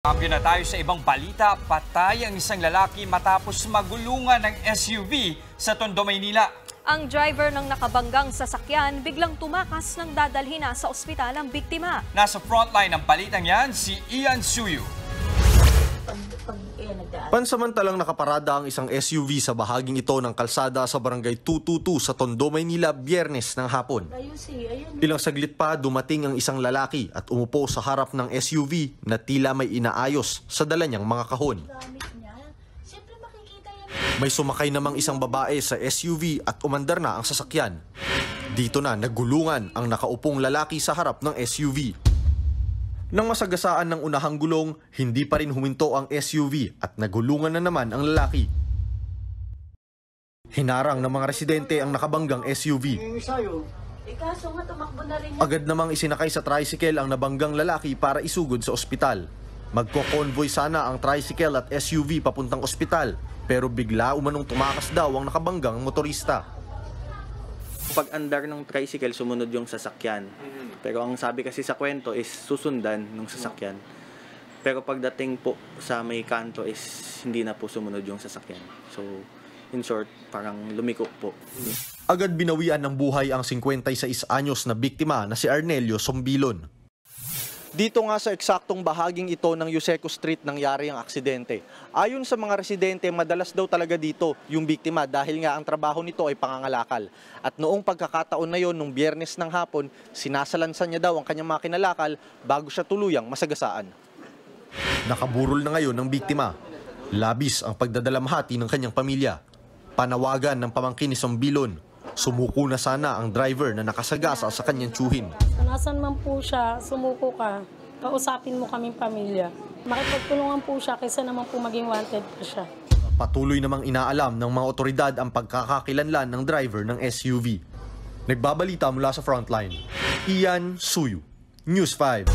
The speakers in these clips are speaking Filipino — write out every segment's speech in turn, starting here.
Cambio na tayo sa ibang balita. Patay ang isang lalaki matapos magulungan ng SUV sa Tondo, Maynila. Ang driver ng nakabanggang sasakyan biglang tumakas nang dadalhin na sa ospital ang biktima. Nasa frontline ng balitang yan, si Ian Suyu. Pansamantalang nakaparada ang isang SUV sa bahaging ito ng kalsada sa barangay 222 sa Tondo, Maynila, biyernes ng hapon. Ilang saglit pa dumating ang isang lalaki at umupo sa harap ng SUV na tila may inaayos sa dala niyang mga kahon. May sumakay namang isang babae sa SUV at umandar na ang sasakyan. Dito na nagulungan ang nakaupong lalaki sa harap ng SUV. Nang masagasaan ng unahang gulong, hindi pa rin huminto ang SUV at nagulungan na naman ang lalaki. Hinarang ng mga residente ang nakabanggang SUV. Eh. Agad namang isinakay sa tricycle ang nabanggang lalaki para isugod sa ospital. Magko-convoy sana ang tricycle at SUV papuntang ospital pero bigla umanong tumakas daw ang nakabanggang motorista. Pag andar ng tricycle, sumunod yung sasakyan. Pero ang sabi kasi sa kwento is susundan ng sasakyan. Pero pagdating po sa may kanto is hindi na po sumunod yung sasakyan. So, in short, parang lumiko po. Agad binawian ng buhay ang 56 anyos na biktima na si Arnelio Sombilon. Dito nga sa eksaktong bahaging ito ng Yuseco Street nangyari ang aksidente. Ayon sa mga residente, madalas daw talaga dito yung biktima dahil nga ang trabaho nito ay pangangalakal. At noong pagkakataon na yon, nung biyernes ng hapon, sinasalansan niya daw ang kanyang mga kinalakal bago siya tuluyang masagasaan. Nakaburol na ngayon ng biktima. Labis ang pagdadalamhati ng kanyang pamilya. Panawagan ng pamangkin ni Sombilon. Sumuko na sana ang driver na nakasagasa sa kanyang tsuhin. Nasan man po siya, sumuko ka, kausapin mo kaming pamilya. Makipagtulungan po siya kaysa naman po maging wanted pa siya. Patuloy namang inaalam ng mga otoridad ang pagkakakilanlan ng driver ng SUV. Nagbabalita mula sa frontline. Ian Suyu, News 5.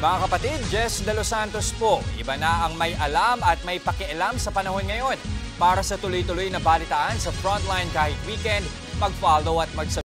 Mga kapatid, Jess De Los Santos po. Iba na ang may alam at may pakialam sa panahon ngayon. Para sa tuloy-tuloy na balitaan sa frontline kahit weekend, mag-follow at mag